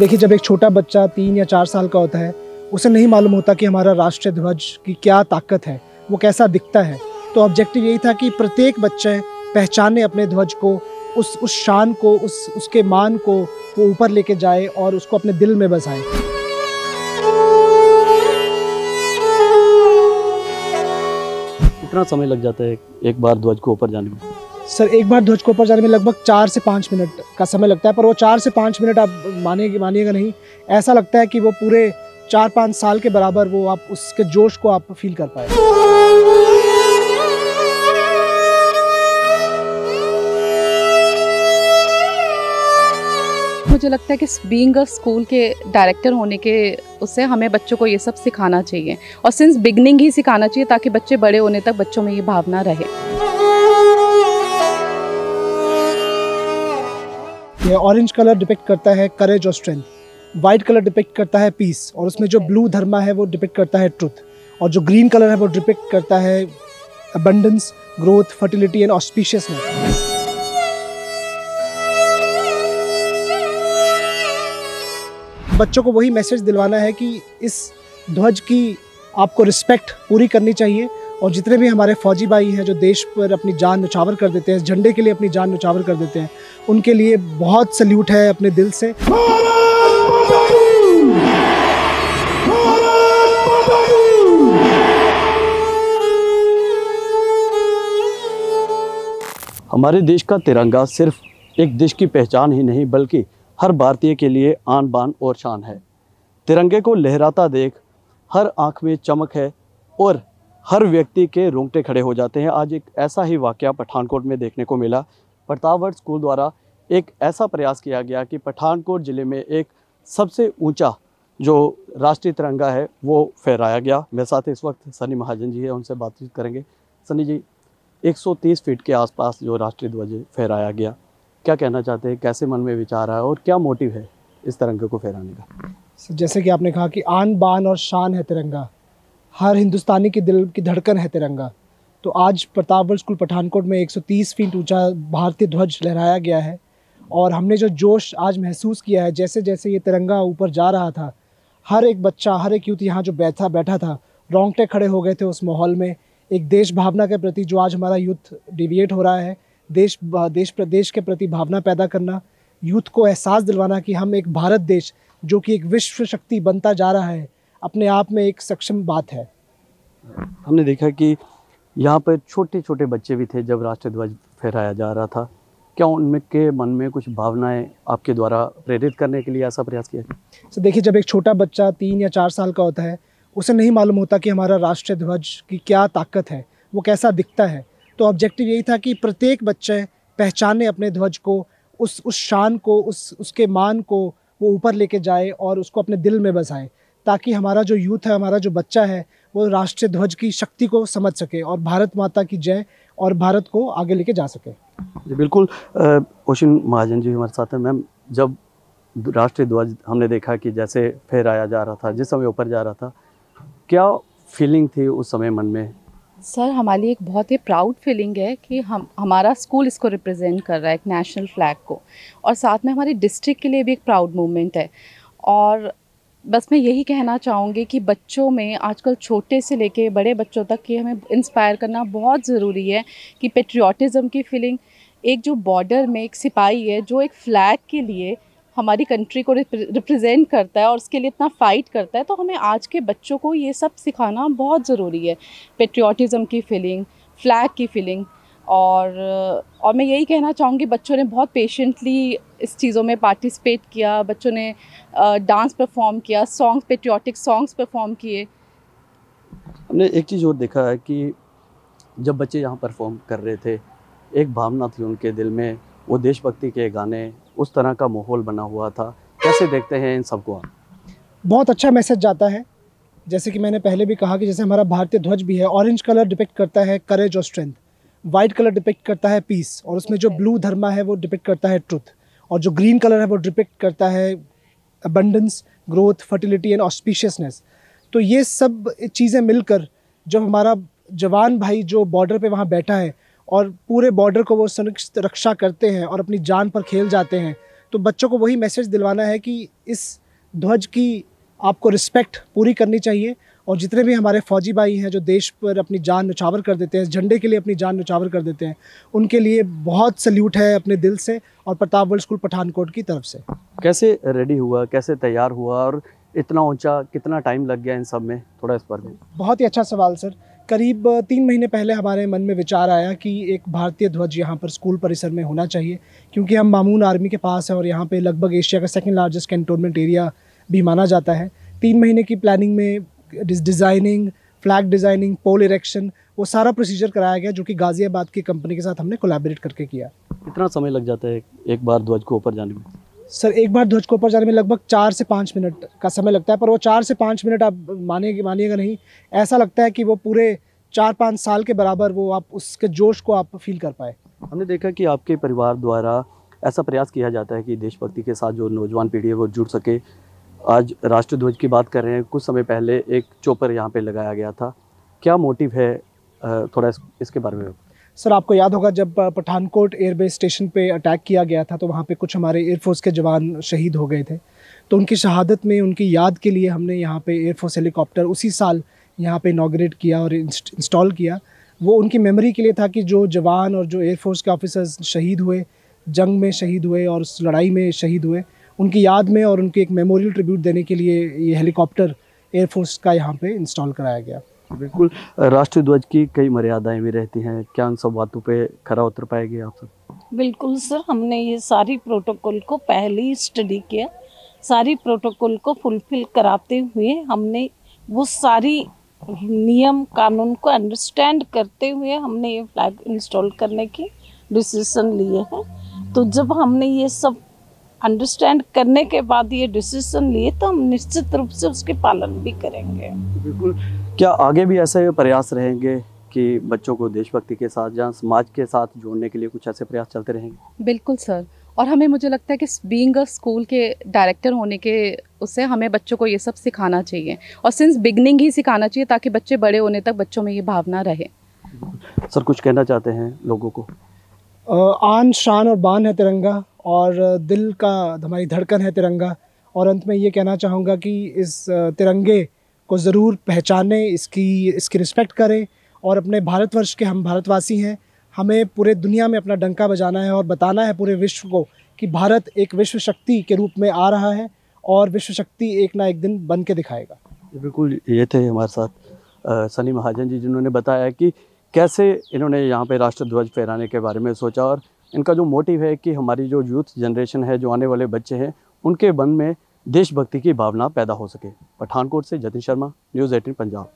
देखिए, जब एक छोटा बच्चा तीन या चार साल का होता है, उसे नहीं मालूम होता कि हमारा राष्ट्रीय ध्वज की क्या ताकत है, वो कैसा दिखता है। तो ऑब्जेक्टिव यही था कि प्रत्येक बच्चे पहचाने अपने ध्वज को, उस उस शान को, उस, उसके मान को वो ऊपर लेके जाए और उसको अपने दिल में बसाए। कितना समय लग जाता है एक बार ध्वज को ऊपर जाने में। सर, एक बार ध्वज को ऊपर जाने में लगभग चार से पाँच मिनट का समय लगता है, पर वो चार से पाँच मिनट आप मानिए मानिएगा नहीं। ऐसा लगता है कि वो पूरे चार पाँच साल के बराबर वो आप उसके जोश को आप फील कर पाए। मुझे लगता है कि बीइंग अ स्कूल के डायरेक्टर होने के उससे हमें बच्चों को ये सब सिखाना चाहिए। और सिंस बिगनिंग ही सिखाना चाहिए ताकि बच्चे बड़े होने तक बच्चों में ये भावना रहे। ये ऑरेंज कलर डिपेक्ट करता है करेज और स्ट्रेंथ वाइट कलर डिपेक्ट करता है पीस और उसमें जो ब्लू धर्मा है वो डिपेक्ट करता है ट्रुथ और जो ग्रीन कलर है वो डिपेक्ट करता है abundance growth fertility and auspiciousness बच्चों को वही मैसेज दिलवाना है कि इस ध्वज की आपको रिस्पेक्ट पूरी करनी चाहिए और जितने भी हमारे फौजी भाई हैं जो देश पर अपनी जान न्यौछावर कर देते हैं, झंडे के लिए अपनी जान न्यौछावर कर देते हैं, उनके लिए बहुत सल्यूट है अपने दिल से। हमारे देश का तिरंगा सिर्फ़ एक देश की पहचान ही नहीं, बल्कि हर भारतीय के लिए आन बान और शान है। तिरंगे को लहराता देख हर आँख में चमक है और हर व्यक्ति के रोंगटे खड़े हो जाते हैं। आज एक ऐसा ही वाक़ पठानकोट में देखने को मिला। प्रतापगढ़ स्कूल द्वारा एक ऐसा प्रयास किया गया कि पठानकोट ज़िले में एक सबसे ऊँचा जो राष्ट्रीय तिरंगा है, वो फहराया गया। मेरे साथ इस वक्त सनी महाजन जी है, उनसे बातचीत करेंगे। सनी जी 130 फीट के आसपास जो राष्ट्रीय ध्वज फहराया गया, क्या कहना चाहते हैं? कैसे मन में विचार आया और क्या मोटिव है इस तिरंगे को फहराने का? जैसे कि आपने कहा कि आन बान और शान है तिरंगा। हर हिंदुस्तानी के दिल की धड़कन है तिरंगा। तो आज प्रतापगढ़ स्कूल पठानकोट में 130 फीट ऊँचा भारतीय ध्वज लहराया गया है और हमने जो जोश आज महसूस किया है जैसे जैसे ये तिरंगा ऊपर जा रहा था, हर एक बच्चा, हर एक यूथ यहाँ जो बैठा बैठा था, रोंगटे खड़े हो गए थे उस माहौल में। एक देश भावना के प्रति जो आज हमारा यूथ डिविएट हो रहा है, देश देश प्रदेश के प्रति भावना पैदा करना यूथ को एहसास दिलवाना कि हम एक भारत देश, जो कि एक विश्व शक्ति बनता जा रहा है। अपने आप में एक सक्षम बात है। हमने देखा कि यहाँ पर छोटे छोटे बच्चे भी थे जब राष्ट्रीय ध्वज फहराया जा रहा था। क्या उनमें के मन में कुछ भावनाएँ आपके द्वारा प्रेरित करने के लिए ऐसा प्रयास किया? तो देखिए जब एक छोटा बच्चा तीन या चार साल का होता है उसे नहीं मालूम होता कि हमारा राष्ट्रीय ध्वज की क्या ताकत है वो कैसा दिखता है। तो ऑब्जेक्टिव यही था कि प्रत्येक बच्चे पहचाने अपने ध्वज को उस उस शान को उस उसके मान को वो ऊपर लेके जाए और उसको अपने दिल में बसाए। ताकि हमारा जो यूथ है हमारा जो बच्चा है वो राष्ट्रीय ध्वज की शक्ति को समझ सके और भारत माता की जय और भारत को आगे लेके जा सके। जी बिल्कुल ओशिन महाजन जी हमारे साथ हैं। मैम जब राष्ट्रीय ध्वज हमने देखा कि जैसे फहराया जा रहा था जिस समय ऊपर जा रहा था क्या फीलिंग थी उस समय मन में? सर हमारे लिए एक बहुत ही प्राउड फीलिंग है कि हम हमारा स्कूल इसको रिप्रेजेंट कर रहा है एक नेशनल फ्लैग को। और साथ में हमारे डिस्ट्रिक्ट के लिए भी एक प्राउड मूवमेंट है। और बस मैं यही कहना चाहूँगी कि बच्चों में, आजकल छोटे से लेके बड़े बच्चों तक की हमें इंस्पायर करना बहुत ज़रूरी है कि पेट्रियाटिज़म की फीलिंग एक जो बॉर्डर में एक सिपाही है, जो एक फ़्लैग के लिए हमारी कंट्री को रिप्रेजेंट करता है और उसके लिए इतना फ़ाइट करता है तो हमें आज के बच्चों को ये सब सिखाना बहुत ज़रूरी है। पेट्रियाटिज़म की फीलिंग फ्लैग की फीलिंग और और मैं यही कहना चाहूँगी बच्चों ने बहुत पेशेंटली इस चीज़ों में पार्टिसिपेट किया बच्चों ने डांस परफॉर्म किया सॉन्ग्स पेट्रियाटिक सॉन्ग्स परफॉर्म किए। हमने एक चीज़ और देखा है कि जब बच्चे यहाँ परफॉर्म कर रहे थे एक भावना थी उनके दिल में वो देशभक्ति के गाने उस तरह का माहौल बना हुआ था। कैसे देखते हैं इन सबको आप? बहुत अच्छा मैसेज जाता है। जैसे कि मैंने पहले भी कहा कि जैसे हमारा भारतीय ध्वज भी है ऑरेंज कलर डिपेक्ट करता है करेज और स्ट्रेंथ वाइट कलर डिपेक्ट करता है पीस और उसमें जो ब्लू धर्मा है वो डिपेक्ट करता है ट्रुथ और जो ग्रीन कलर है वो डिपेक्ट करता है abundance growth fertility and auspiciousness तो ये सब चीज़ें मिलकर जब हमारा जवान भाई जो बॉर्डर पे वहाँ बैठा है और पूरे बॉर्डर को वो संरक्षित रक्षा करते हैं और अपनी जान पर खेल जाते हैं तो बच्चों को वही मैसेज दिलवाना है कि इस ध्वज की आपको रिस्पेक्ट पूरी करनी चाहिए और जितने भी हमारे फौजी भाई हैं जो देश पर अपनी जान न्यौछावर कर देते हैं झंडे के लिए अपनी जान न्यौछावर कर देते हैं उनके लिए बहुत सल्यूट है अपने दिल से और प्रताप वर्ल्ड स्कूल पठानकोट की तरफ़ से। कैसे रेडी हुआ कैसे तैयार हुआ और इतना ऊँचा कितना टाइम लग गया इन सब में? थोड़ा इस पर भी बहुत ही अच्छा सवाल सर। करीब तीन महीने पहले हमारे मन में विचार आया कि एक भारतीय ध्वज यहाँ पर स्कूल परिसर में होना चाहिए क्योंकि हम मामून आर्मी के पास हैं और यहाँ पे लगभग एशिया का सेकंड लार्जेस्ट कैंटोनमेंट एरिया भी माना जाता है। तीन महीने की प्लानिंग में designing flag designing pole erection वो सारा प्रोसीजर कराया गया जो कि गाज़ियाबाद की कंपनी के साथ हमने कोलैबोरेट करके किया। कितना समय लग जाता है एक बार ध्वज को ऊपर जाने में? सर एक बार ध्वज को ऊपर जाने में लगभग चार से पाँच मिनट का समय लगता है पर वो चार से पाँच मिनट आप मानिए मानिएगा नहीं। ऐसा लगता है कि वो पूरे चार पाँच साल के बराबर वो आप उसके जोश को आप फील कर पाए। हमने देखा कि आपके परिवार द्वारा ऐसा प्रयास किया जाता है कि देशभक्ति के साथ जो नौजवान पीढ़ी है वो जुड़ सके। आज राष्ट्र ध्वज की बात कर रहे हैं। कुछ समय पहले एक चोपर यहाँ पे लगाया गया था। क्या मोटिव है थोड़ा इस, इसके बारे में? सर आपको याद होगा जब पठानकोट एयरबेस स्टेशन पे अटैक किया गया था तो वहाँ पे कुछ हमारे एयरफोर्स के जवान शहीद हो गए थे। तो उनकी शहादत में उनकी याद के लिए हमने यहाँ पे एयरफोर्स हेलीकॉप्टर उसी साल यहाँ पे इनाग्रेट किया और इंस्टॉल किया। वो उनकी मेमोरी के लिए था कि जो जवान और जो एयरफोर्स के ऑफिसर्स शहीद हुए जंग में शहीद हुए और उस लड़ाई में शहीद हुए उनकी याद में और उनके एक मेमोरियल ट्रिब्यूट देने के लिए ये हेलीकॉप्टर एयरफोर्स का यहाँ पे इंस्टॉल कराया गया। बिल्कुल। राष्ट्रीय ध्वज की कई मर्यादाएँ भी रहती हैं। क्या उन सब बातों पे खरा उतर पाएगी आप सब? बिल्कुल सर हमने ये सारी प्रोटोकॉल को पहले ही स्टडी किया। सारी प्रोटोकॉल को फुलफिल कराते हुए हमने वो सारी नियम कानून को अंडरस्टैंड करते हुए हमने ये फ्लैग इंस्टॉल करने की डिसीज़न लिए हैं। तो जब हमने ये सब अंडरस्टैंड करने के बाद ये डिसीज़न लिए तो हम निश्चित रूप से उसके पालन भी करेंगे। बिल्कुल। क्या आगे भी ऐसे प्रयास रहेंगे कि बच्चों को देशभक्ति के साथ या समाज के साथ जोड़ने के लिए कुछ ऐसे प्रयास चलते रहेंगे? बिल्कुल सर। और हमें मुझे लगता है कि बीइंग अ स्कूल के डायरेक्टर होने के उससे हमें बच्चों को ये सब सिखाना चाहिए। और सिंस बिगनिंग ही सिखाना चाहिए ताकि बच्चे बड़े होने तक बच्चों में ये भावना रहे। सर कुछ कहना चाहते हैं लोगों को? आन शान और बान है तिरंगा। और दिल का, हमारी धड़कन है तिरंगा। और अंत में ये कहना चाहूँगा कि इस तिरंगे को ज़रूर पहचानें, इसकी इसकी रिस्पेक्ट करें और अपने भारतवर्ष के हम भारतवासी हैं, हमें पूरे दुनिया में अपना डंका बजाना है और बताना है पूरे विश्व को कि भारत एक विश्व शक्ति के रूप में आ रहा है और विश्व शक्ति एक ना एक दिन बन के दिखाएगा। बिल्कुल, ये थे हमारे साथ सनी महाजन जी, जिन्होंने बताया कि कैसे इन्होंने यहाँ पे राष्ट्रध्वज फहराने के बारे में सोचा और इनका जो मोटिव है कि हमारी जो यूथ जनरेशन है, जो आने वाले बच्चे हैं, उनके मन में देशभक्ति की भावना पैदा हो सके। पठानकोट से जतिन शर्मा, न्यूज़ एटीन, पंजाब।